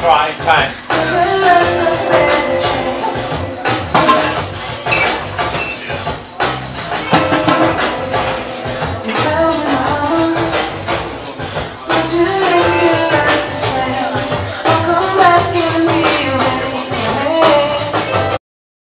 Right, okay.